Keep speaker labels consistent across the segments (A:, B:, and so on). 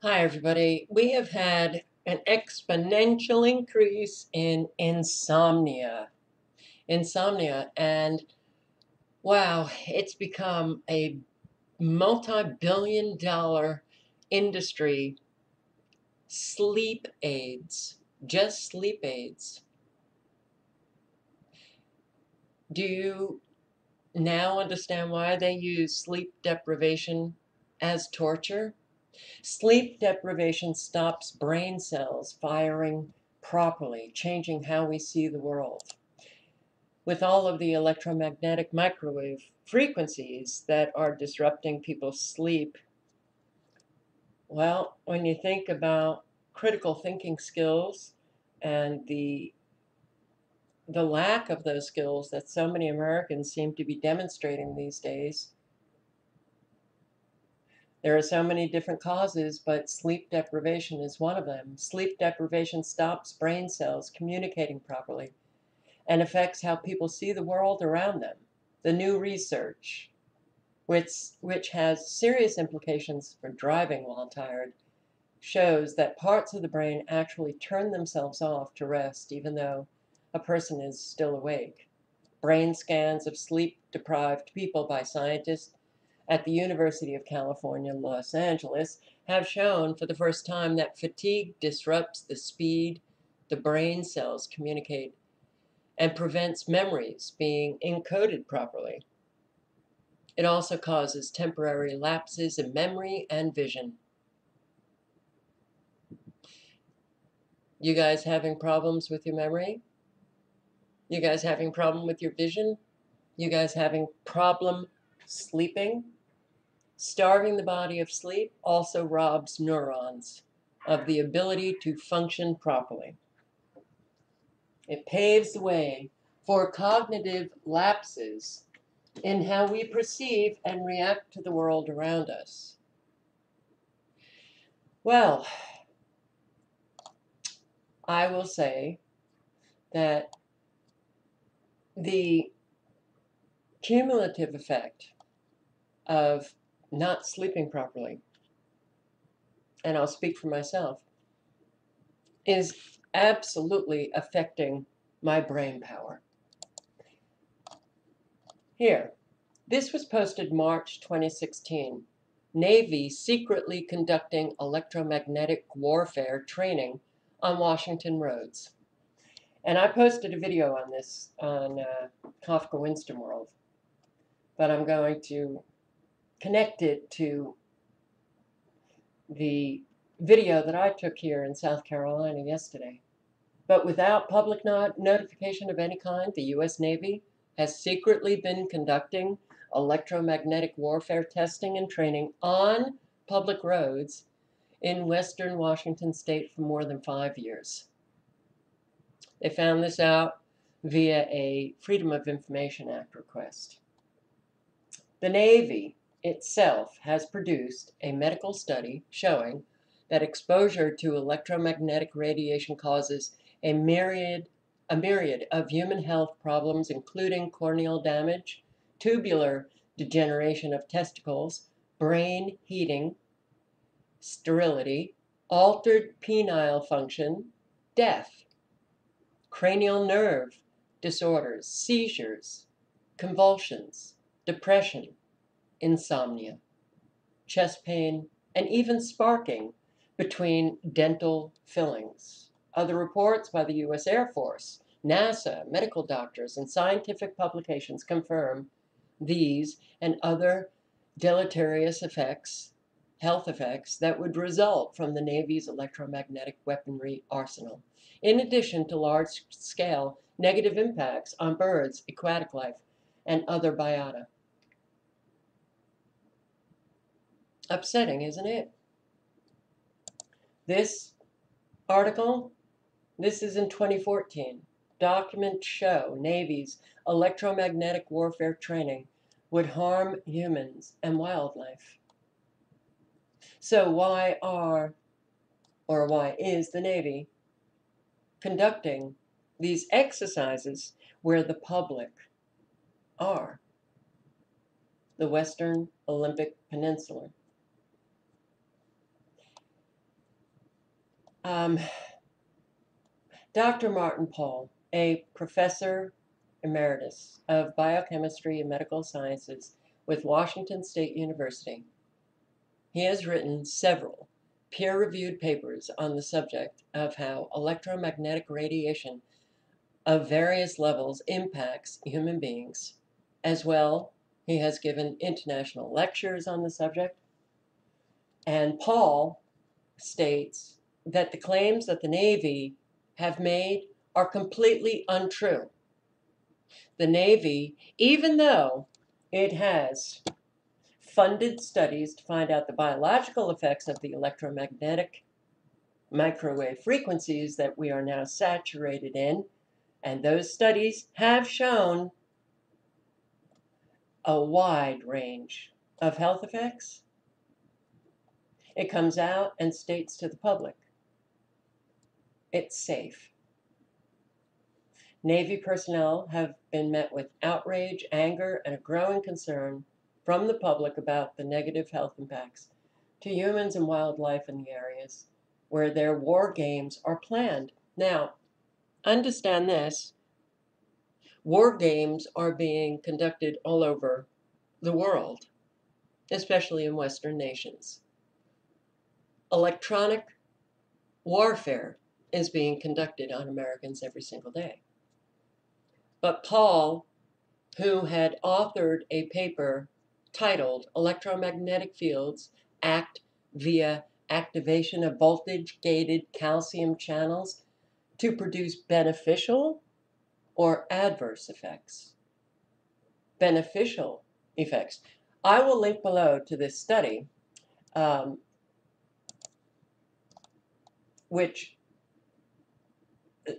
A: Hi, everybody. We have had an exponential increase in insomnia. Insomnia, and wow, it's become a multi billion dollar industry. Sleep aids, just sleep aids. Do you now understand why they use sleep deprivation as torture? Sleep deprivation stops brain cells firing properly, changing how we see the world. With all of the electromagnetic microwave frequencies that are disrupting people's sleep, well, when you think about critical thinking skills and the the lack of those skills that so many Americans seem to be demonstrating these days, there are so many different causes, but sleep deprivation is one of them. Sleep deprivation stops brain cells communicating properly and affects how people see the world around them. The new research, which, which has serious implications for driving while tired, shows that parts of the brain actually turn themselves off to rest even though a person is still awake. Brain scans of sleep deprived people by scientists at the University of California, Los Angeles, have shown for the first time that fatigue disrupts the speed the brain cells communicate and prevents memories being encoded properly. It also causes temporary lapses in memory and vision. You guys having problems with your memory? You guys having problem with your vision? You guys having problem sleeping? Starving the body of sleep also robs neurons of the ability to function properly. It paves the way for cognitive lapses in how we perceive and react to the world around us. Well, I will say that the cumulative effect of not sleeping properly, and I'll speak for myself, is absolutely affecting my brain power. Here, this was posted March 2016. Navy secretly conducting electromagnetic warfare training on Washington roads. And I posted a video on this on uh, Kafka Winston World, but I'm going to connect it to the video that I took here in South Carolina yesterday. But without public not notification of any kind, the U.S. Navy has secretly been conducting electromagnetic warfare testing and training on public roads in western Washington state for more than five years. They found this out via a Freedom of Information Act request. The Navy itself has produced a medical study showing that exposure to electromagnetic radiation causes a myriad, a myriad of human health problems, including corneal damage, tubular degeneration of testicles, brain heating, sterility, altered penile function, death, cranial nerve disorders, seizures, convulsions, depression, insomnia, chest pain, and even sparking between dental fillings. Other reports by the U.S. Air Force, NASA, medical doctors, and scientific publications confirm these and other deleterious effects, health effects, that would result from the Navy's electromagnetic weaponry arsenal, in addition to large scale negative impacts on birds, aquatic life, and other biota. Upsetting, isn't it? This article, this is in 2014. Documents show Navy's electromagnetic warfare training would harm humans and wildlife. So why are, or why is the Navy conducting these exercises where the public are? The Western Olympic Peninsula. Um, Dr. Martin Pall, a professor emeritus of biochemistry and medical sciences with Washington State University, he has written several peer reviewed papers on the subject of how electromagnetic radiation of various levels impacts human beings. As well, he has given international lectures on the subject. And Pall states that the claims that the Navy have made are completely untrue. The Navy, even though it has funded studies to find out the biological effects of the electromagnetic microwave frequencies that we are now saturated in, and those studies have shown a wide range of health effects. It comes out and states to the public it's safe. Navy personnel have been met with outrage, anger, and a growing concern from the public about the negative health impacts to humans and wildlife in the areas where their war games are planned. Now, understand this war games are being conducted all over the world, especially in Western nations. Electronic warfare is being conducted on Americans every single day. But Pall, who had authored a paper titled Electromagnetic Fields Act via Activation of Voltage Gated Calcium Channels to produce beneficial or adverse effects. Beneficial effects. I will link below to this study, um, which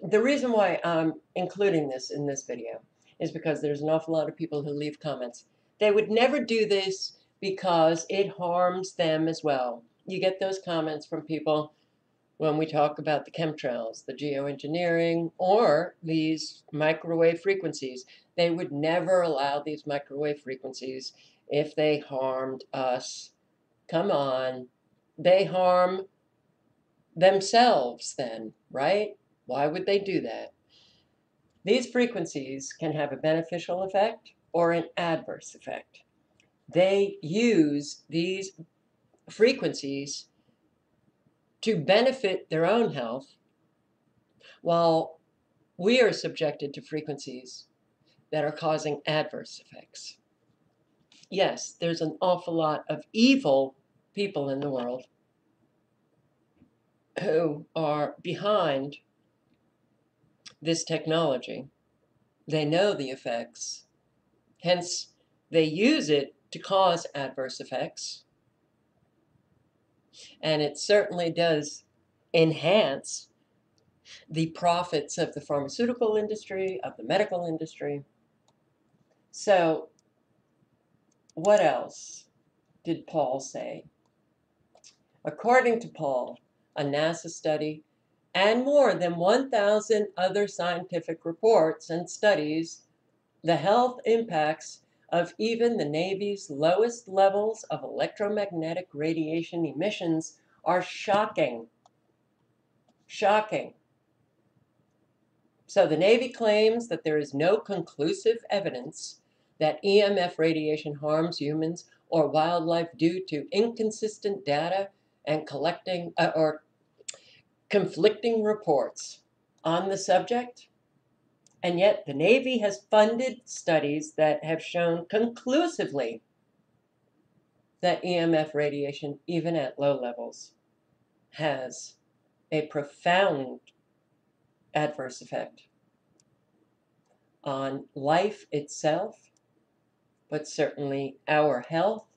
A: the reason why I'm including this in this video is because there's an awful lot of people who leave comments. They would never do this because it harms them as well. You get those comments from people when we talk about the chemtrails, the geoengineering, or these microwave frequencies. They would never allow these microwave frequencies if they harmed us. Come on. They harm themselves then, right? Why would they do that? These frequencies can have a beneficial effect or an adverse effect. They use these frequencies to benefit their own health while we are subjected to frequencies that are causing adverse effects. Yes, there's an awful lot of evil people in the world who are behind this technology. They know the effects. Hence, they use it to cause adverse effects. And it certainly does enhance the profits of the pharmaceutical industry, of the medical industry. So, what else did Pall say? According to Pall, a NASA study and more than 1,000 other scientific reports and studies, the health impacts of even the Navy's lowest levels of electromagnetic radiation emissions are shocking. Shocking. So the Navy claims that there is no conclusive evidence that EMF radiation harms humans or wildlife due to inconsistent data and collecting uh, or conflicting reports on the subject, and yet the Navy has funded studies that have shown conclusively that EMF radiation, even at low levels, has a profound adverse effect on life itself, but certainly our health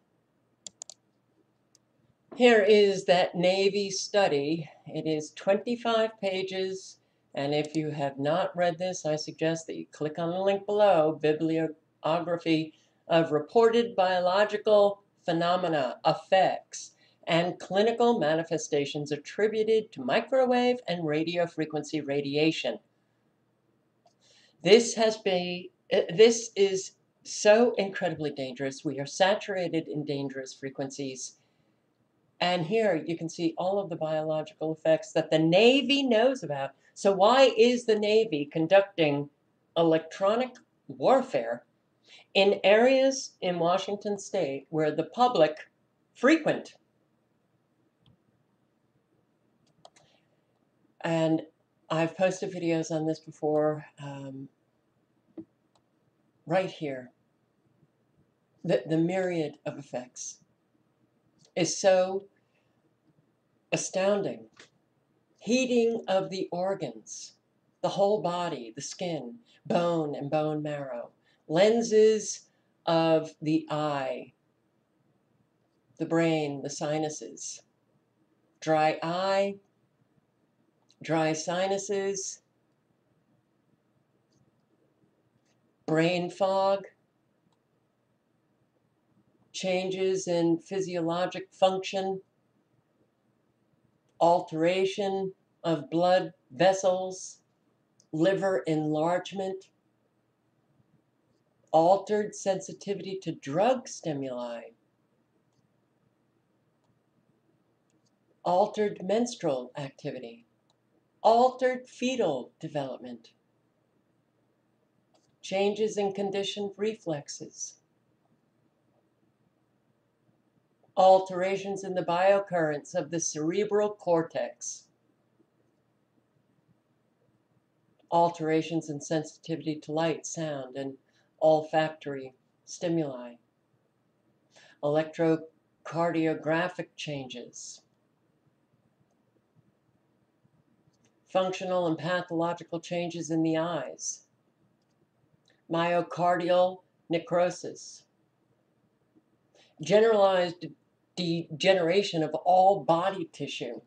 A: here is that Navy study. It is 25 pages, and if you have not read this, I suggest that you click on the link below, Bibliography of Reported Biological Phenomena, Effects, and Clinical Manifestations Attributed to Microwave and Radio Frequency Radiation. This has been, uh, this is so incredibly dangerous. We are saturated in dangerous frequencies And here you can see all of the biological effects that the Navy knows about. So, why is the Navy conducting electronic warfare in areas in Washington state where the public frequent? And I've posted videos on this before, um, right here. The, the myriad of effects is so astounding. Heating of the organs, the whole body, the skin, bone and bone marrow, lenses of the eye, the brain, the sinuses, dry eye, dry sinuses, brain fog, changes in physiologic function, alteration of blood vessels, liver enlargement, altered sensitivity to drug stimuli, altered menstrual activity, altered fetal development, changes in conditioned reflexes, alterations in the biocurrents of the cerebral cortex, alterations in sensitivity to light, sound, and olfactory stimuli, electrocardiographic changes, functional and pathological changes in the eyes, myocardial necrosis, generalized degeneration of all body tissue,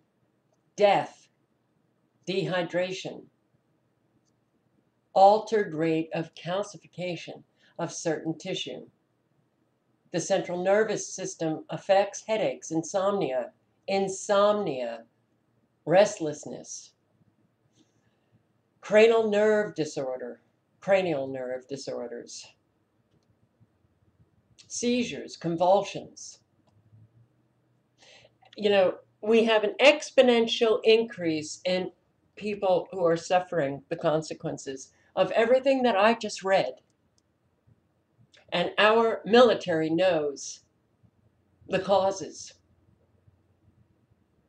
A: death, dehydration, altered rate of calcification of certain tissue. The central nervous system affects headaches, insomnia, insomnia, restlessness, cranial nerve disorder, cranial nerve disorders, seizures, convulsions, you know, we have an exponential increase in people who are suffering the consequences of everything that I just read. And our military knows the causes.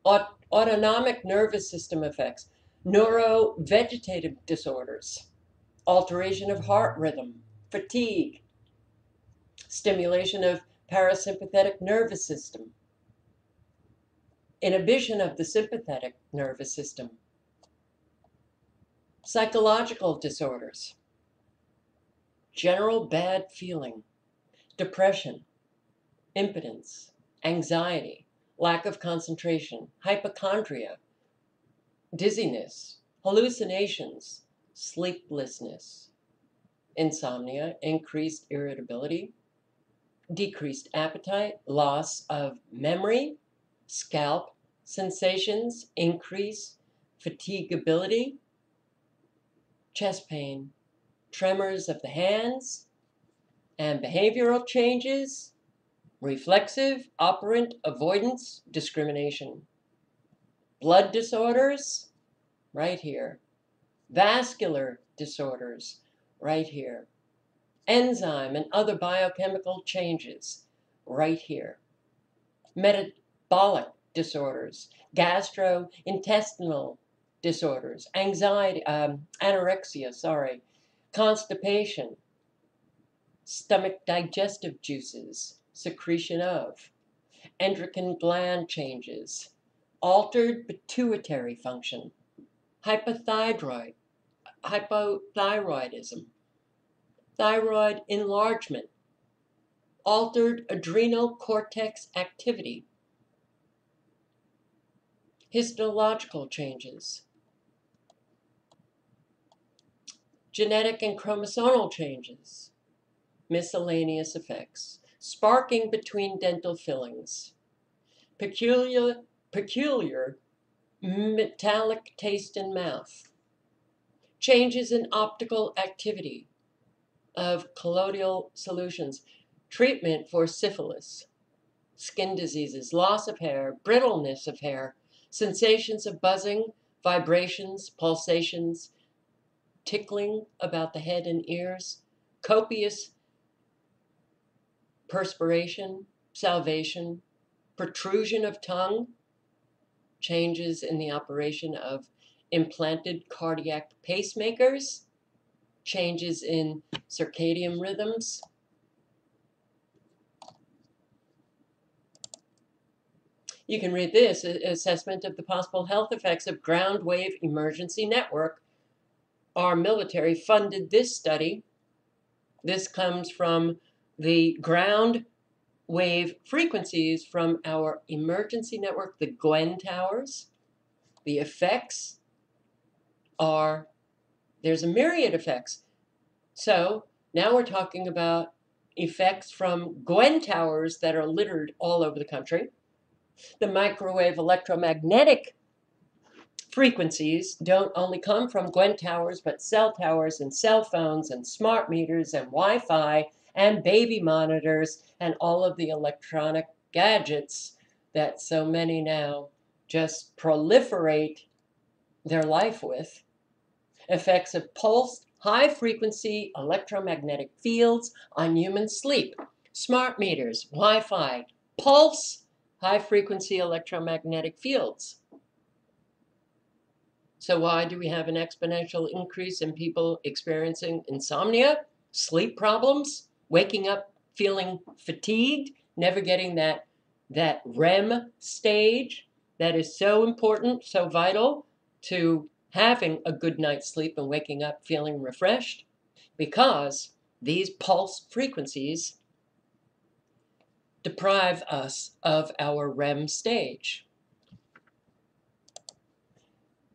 A: Aut- autonomic nervous system effects, neurovegetative disorders, alteration of heart rhythm, fatigue, stimulation of parasympathetic nervous system, inhibition of the sympathetic nervous system, psychological disorders, general bad feeling, depression, impotence, anxiety, lack of concentration, hypochondria, dizziness, hallucinations, sleeplessness, insomnia, increased irritability, decreased appetite, loss of memory, scalp sensations increase, fatigability, chest pain, tremors of the hands, and behavioral changes, reflexive, operant, avoidance, discrimination. Blood disorders, right here. Vascular disorders, right here. Enzyme and other biochemical changes, right here. Metabolic disorders, gastrointestinal disorders, anxiety, um, anorexia, sorry, constipation, stomach digestive juices, secretion of, endocrine gland changes, altered pituitary function, hypothyroid, hypothyroidism, thyroid enlargement, altered adrenal cortex activity, histological changes, genetic and chromosomal changes, miscellaneous effects, sparking between dental fillings, peculiar, peculiar metallic taste in mouth, changes in optical activity of colloidal solutions, treatment for syphilis, skin diseases, loss of hair, brittleness of hair, sensations of buzzing, vibrations, pulsations, tickling about the head and ears, copious perspiration, salivation, protrusion of tongue, changes in the operation of implanted cardiac pacemakers, changes in circadian rhythms. You can read this assessment of the possible health effects of ground wave emergency network. Our military funded this study. This comes from the ground wave frequencies from our emergency network, the Gwen towers. The effects are, there's a myriad effects. So now we're talking about effects from Gwen towers that are littered all over the country. The microwave electromagnetic frequencies don't only come from Gwen towers, but cell towers and cell phones and smart meters and Wi Fi and baby monitors and all of the electronic gadgets that so many now just proliferate their life with. Effects of pulsed high frequency electromagnetic fields on human sleep, smart meters, Wi Fi, pulse high frequency electromagnetic fields. So, why do we have an exponential increase in people experiencing insomnia, sleep problems, waking up feeling fatigued, never getting that, that REM stage that is so important, so vital to having a good night's sleep and waking up feeling refreshed? Because these pulse frequencies deprive us of our REM stage.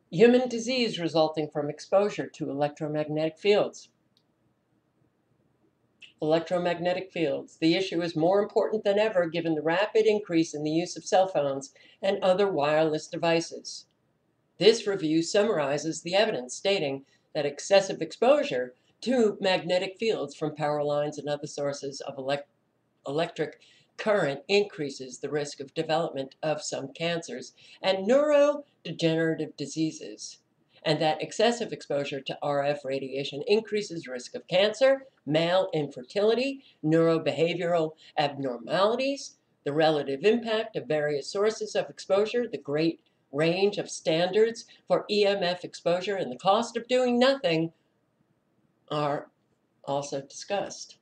A: Human disease resulting from exposure to electromagnetic fields electromagnetic fields. The issue is more important than ever given the rapid increase in the use of cell phones and other wireless devices. This review summarizes the evidence stating that excessive exposure to magnetic fields from power lines and other sources of elect electric current increases the risk of development of some cancers and neurodegenerative diseases and that excessive exposure to RF radiation increases risk of cancer, male infertility, neurobehavioral abnormalities, the relative impact of various sources of exposure, the great range of standards for EMF exposure, and the cost of doing nothing are also discussed.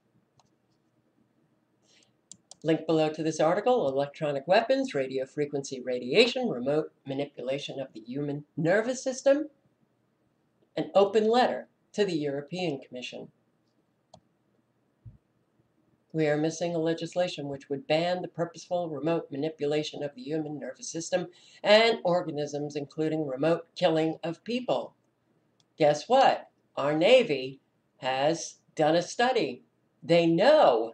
A: Link below to this article, Electronic Weapons, Radio Frequency Radiation, Remote Manipulation of the Human Nervous System, an open letter to the European Commission. We are missing a legislation which would ban the purposeful remote manipulation of the human nervous system and organisms, including remote killing of people. Guess what? Our Navy has done a study. They know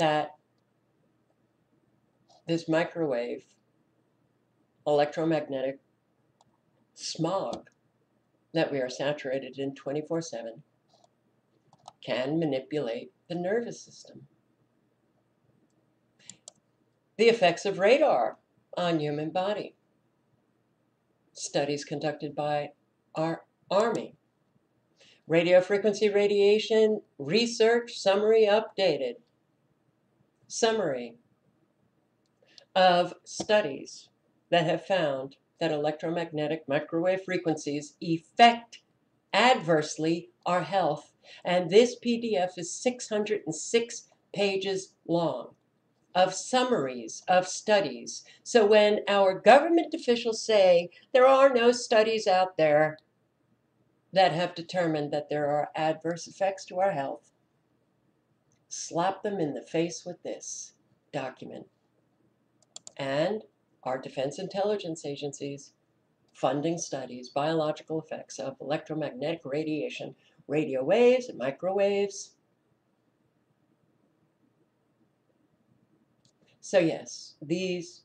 A: that this microwave electromagnetic smog that we are saturated in 24 7 can manipulate the nervous system. The effects of radar on human body. Studies conducted by our Army. Radio frequency radiation research summary updated. Summary of studies that have found that electromagnetic microwave frequencies affect adversely our health. And this PDF is 606 pages long of summaries of studies. So when our government officials say there are no studies out there that have determined that there are adverse effects to our health, slap them in the face with this document. And our defense intelligence agencies funding studies, biological effects of electromagnetic radiation, radio waves and microwaves. So yes, these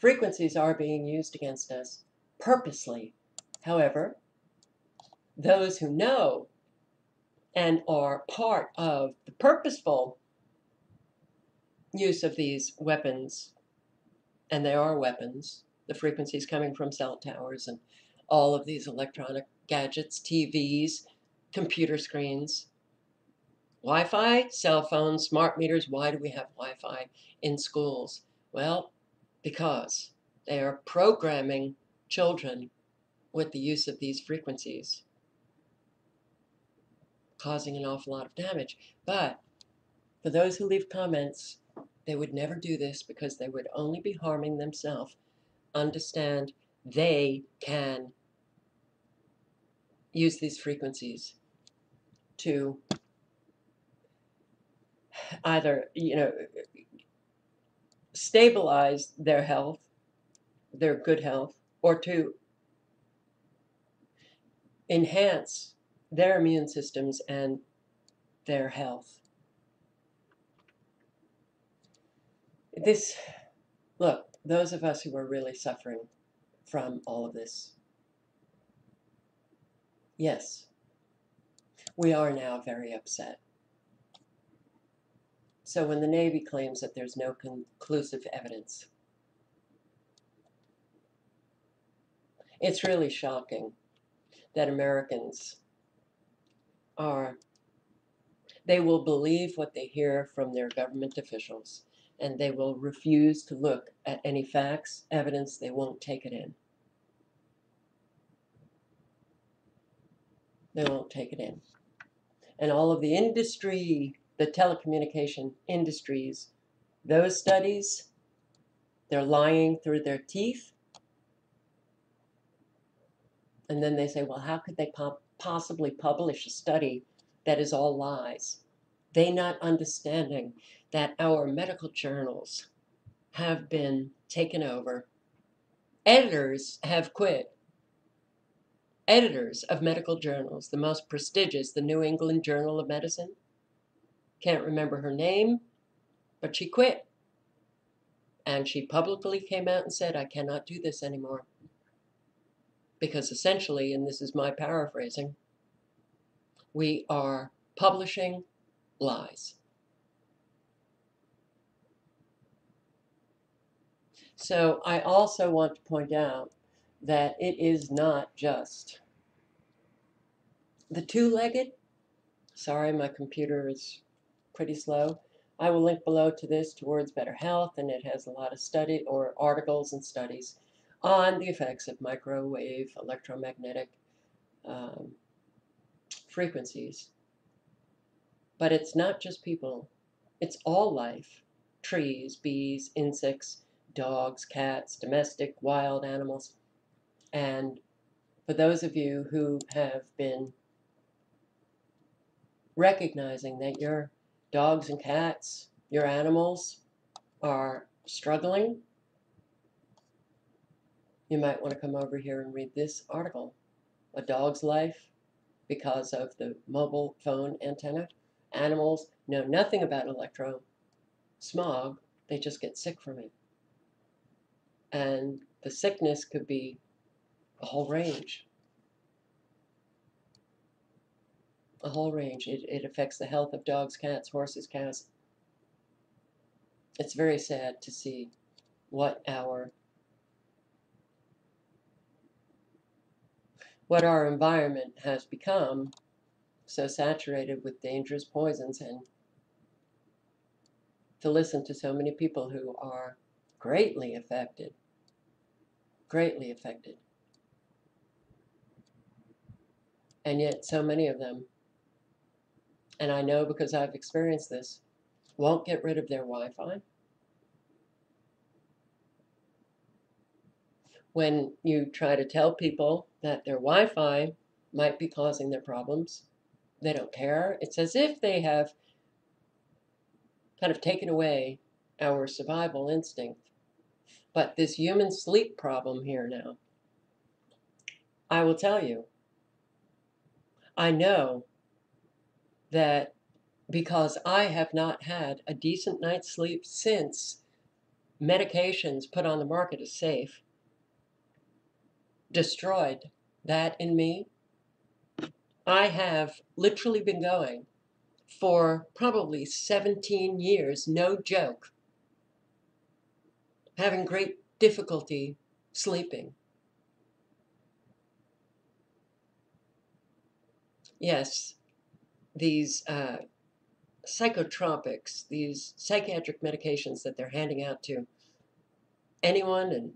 A: frequencies are being used against us purposely. However, those who know and are part of the purposeful use of these weapons, and they are weapons, the frequencies coming from cell towers and all of these electronic gadgets, TVs, computer screens, Wi Fi, cell phones, smart meters. Why do we have Wi Fi in schools? Well, because they are programming children with the use of these frequencies, causing an awful lot of damage. But for those who leave comments, they would never do this because they would only be harming themselves. Understand they can use these frequencies to either, you know, stabilize their health, their good health, or to enhance their immune systems and their health. This, look, those of us who are really suffering from all of this, yes, we are now very upset. So when the Navy claims that there's no conclusive evidence, it's really shocking that Americans are, they will believe what they hear from their government officials and they will refuse to look at any facts, evidence, they won't take it in. They won't take it in. And all of the industry, the telecommunication industries, those studies, they're lying through their teeth and then they say, well, how could they po possibly publish a study that is all lies? They not understanding that our medical journals have been taken over. Editors have quit. Editors of medical journals, the most prestigious, the New England Journal of Medicine. Can't remember her name, but she quit. And she publicly came out and said, I cannot do this anymore because essentially, and this is my paraphrasing, we are publishing lies. So I also want to point out that it is not just the two-legged. Sorry, my computer is pretty slow. I will link below to this towards better health, and it has a lot of study or articles and studies on the effects of microwave electromagnetic um, frequencies. But it's not just people, it's all life trees, bees, insects, dogs, cats, domestic, wild animals. And for those of you who have been recognizing that your dogs and cats, your animals, are struggling you might want to come over here and read this article. A dog's life because of the mobile phone antenna. Animals know nothing about electro smog, they just get sick from it. And the sickness could be a whole range. A whole range. It, it affects the health of dogs, cats, horses, cows. It's very sad to see what our what our environment has become so saturated with dangerous poisons and to listen to so many people who are greatly affected, greatly affected. And yet so many of them, and I know because I've experienced this, won't get rid of their Wi-Fi when you try to tell people that their Wi-Fi might be causing their problems, they don't care. It's as if they have kind of taken away our survival instinct. But this human sleep problem here now, I will tell you, I know that because I have not had a decent night's sleep since medications put on the market as safe, destroyed that in me. I have literally been going for probably 17 years, no joke, having great difficulty sleeping. Yes, these uh, psychotropics, these psychiatric medications that they're handing out to anyone and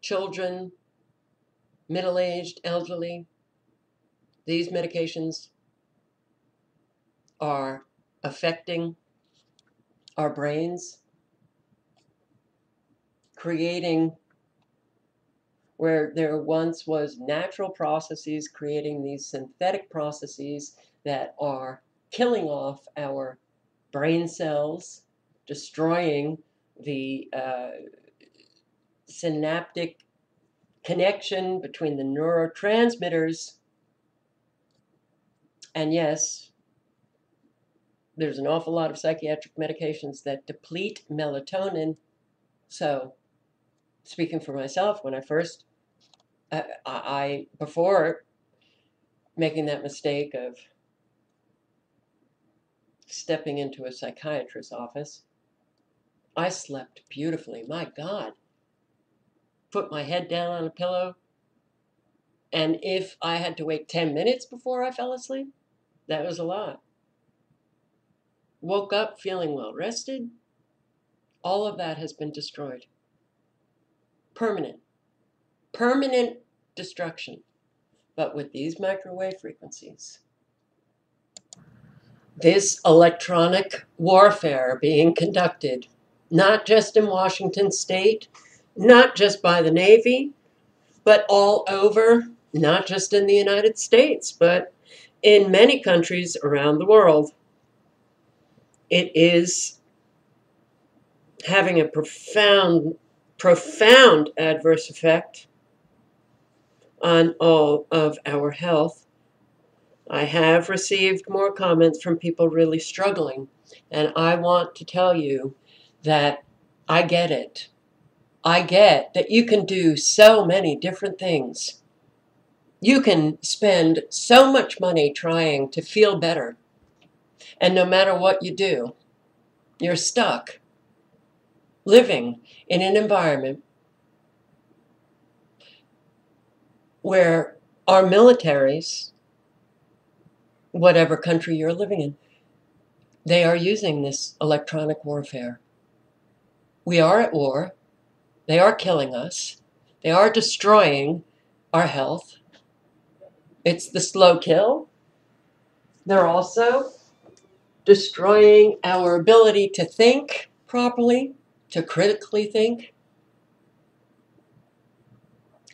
A: children, middle aged, elderly, these medications are affecting our brains, creating where there once was natural processes, creating these synthetic processes that are killing off our brain cells, destroying the uh, synaptic connection between the neurotransmitters. And yes, there's an awful lot of psychiatric medications that deplete melatonin. So, speaking for myself, when I first, uh, I, I before making that mistake of stepping into a psychiatrist's office, I slept beautifully. My God. Put my head down on a pillow. And if I had to wait 10 minutes before I fell asleep, that was a lot. Woke up feeling well rested. All of that has been destroyed. Permanent. Permanent destruction. But with these microwave frequencies, this electronic warfare being conducted, not just in Washington state, not just by the Navy, but all over, not just in the United States, but in many countries around the world. It is having a profound, profound adverse effect on all of our health I have received more comments from people really struggling, and I want to tell you that I get it. I get that you can do so many different things. You can spend so much money trying to feel better, and no matter what you do, you're stuck living in an environment where our militaries whatever country you're living in. They are using this electronic warfare. We are at war. They are killing us. They are destroying our health. It's the slow kill. They're also destroying our ability to think properly, to critically think,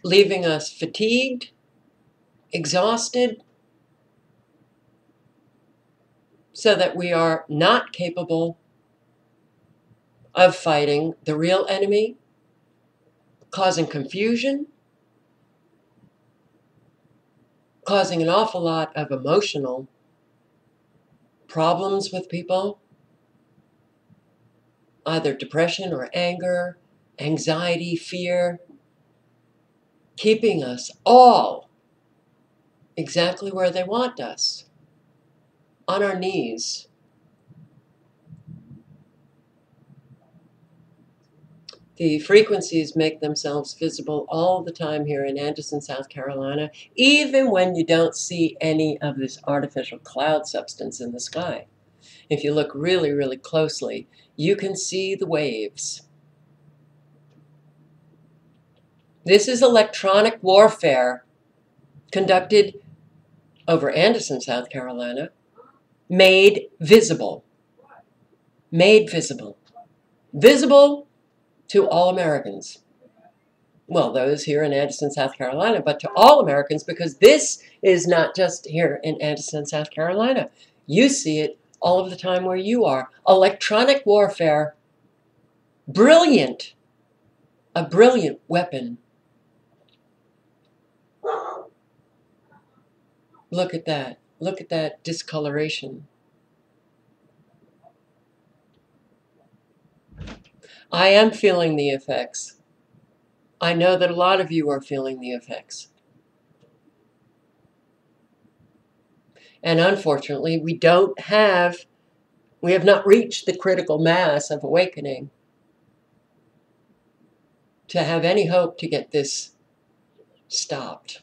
A: leaving us fatigued, exhausted, so that we are not capable of fighting the real enemy, causing confusion, causing an awful lot of emotional problems with people, either depression or anger, anxiety, fear, keeping us all exactly where they want us on our knees. The frequencies make themselves visible all the time here in Anderson, South Carolina, even when you don't see any of this artificial cloud substance in the sky. If you look really, really closely, you can see the waves. This is electronic warfare conducted over Anderson, South Carolina, made visible. Made visible. Visible to all Americans. Well, those here in Anderson, South Carolina, but to all Americans because this is not just here in Anderson, South Carolina. You see it all of the time where you are. Electronic warfare, brilliant, a brilliant weapon. Look at that. Look at that discoloration. I am feeling the effects. I know that a lot of you are feeling the effects. And unfortunately, we don't have, we have not reached the critical mass of awakening. to have any hope to get this stopped.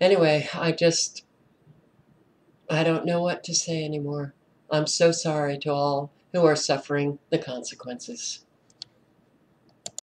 A: Anyway, I just, I don't know what to say anymore. I'm so sorry to all who are suffering the consequences.